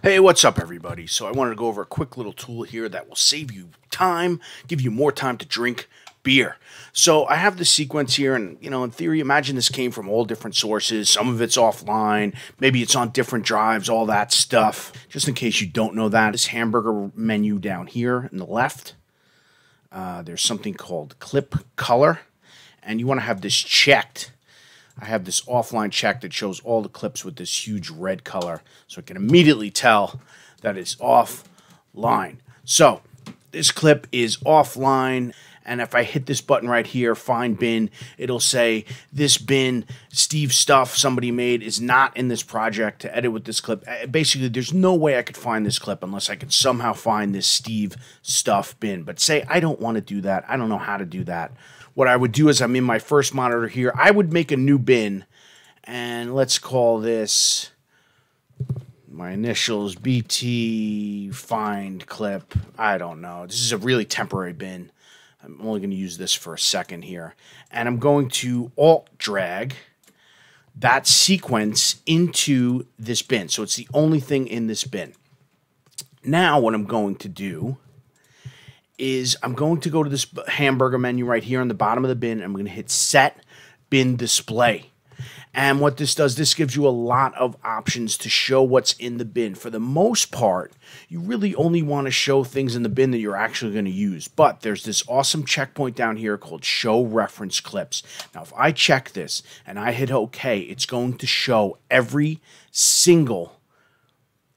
Hey, what's up, everybody? So, I wanted to go over a quick little tool here that will save you time, give you more time to drink beer. So, I have the sequence here, and you know, in theory, imagine this came from all different sources. Some of it's offline, maybe it's on different drives, all that stuff. Just in case you don't know that, this hamburger menu down here in the left, uh, there's something called clip color, and you want to have this checked I have this offline check that shows all the clips with this huge red color, so I can immediately tell that it's offline. So this clip is offline, and if I hit this button right here, find bin, it'll say this bin, Steve stuff somebody made is not in this project to edit with this clip. Uh, basically, there's no way I could find this clip unless I could somehow find this Steve stuff bin. But say I don't want to do that, I don't know how to do that what I would do is I'm in my first monitor here. I would make a new bin, and let's call this my initials BT find clip. I don't know. This is a really temporary bin. I'm only going to use this for a second here. And I'm going to alt drag that sequence into this bin. So it's the only thing in this bin. Now what I'm going to do is I'm going to go to this hamburger menu right here on the bottom of the bin. and I'm going to hit set bin display. And what this does, this gives you a lot of options to show what's in the bin. For the most part, you really only want to show things in the bin that you're actually going to use. But there's this awesome checkpoint down here called show reference clips. Now, if I check this and I hit OK, it's going to show every single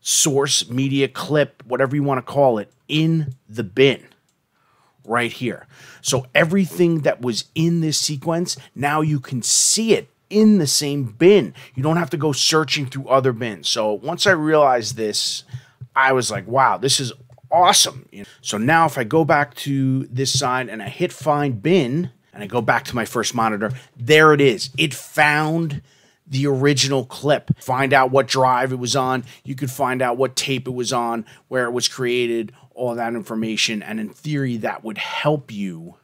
source, media clip, whatever you want to call it, in the bin right here. So everything that was in this sequence, now you can see it in the same bin. You don't have to go searching through other bins. So once I realized this, I was like, wow, this is awesome. So now if I go back to this side and I hit find bin and I go back to my first monitor, there it is. It found the original clip. Find out what drive it was on. You could find out what tape it was on, where it was created, all that information. And in theory, that would help you.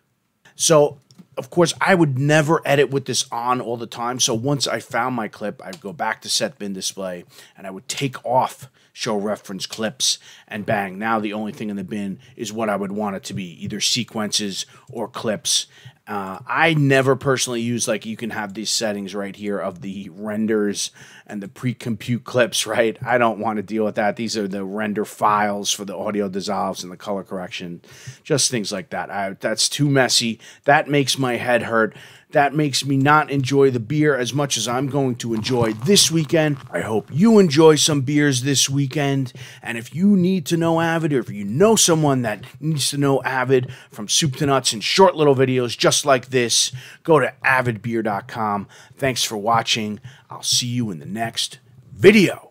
So, of course, I would never edit with this on all the time. So once I found my clip, I'd go back to set bin display and I would take off show reference clips and bang. Now the only thing in the bin is what I would want it to be, either sequences or clips. Uh, I never personally use like you can have these settings right here of the renders and the pre-compute clips, right? I don't want to deal with that. These are the render files for the audio dissolves and the color correction, just things like that. I, that's too messy. That makes my head hurt that makes me not enjoy the beer as much as I'm going to enjoy this weekend. I hope you enjoy some beers this weekend. And if you need to know Avid, or if you know someone that needs to know Avid from soup to nuts and short little videos just like this, go to avidbeer.com. Thanks for watching. I'll see you in the next video.